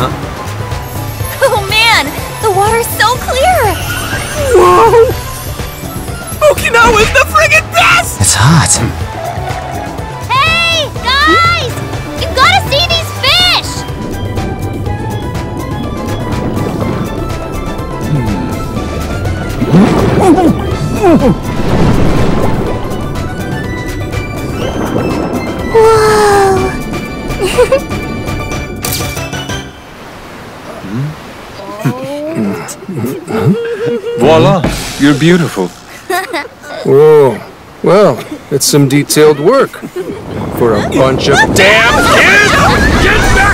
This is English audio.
Huh? Oh man! The water's so clear! Whoa! Okinawa's the friggin' best! It's hot. Hey, guys! You gotta see these fish! Hmm. Hmm? Hmm. Voila! You're beautiful. Whoa. Oh, well, it's some detailed work. For a bunch of damn kids! Get back!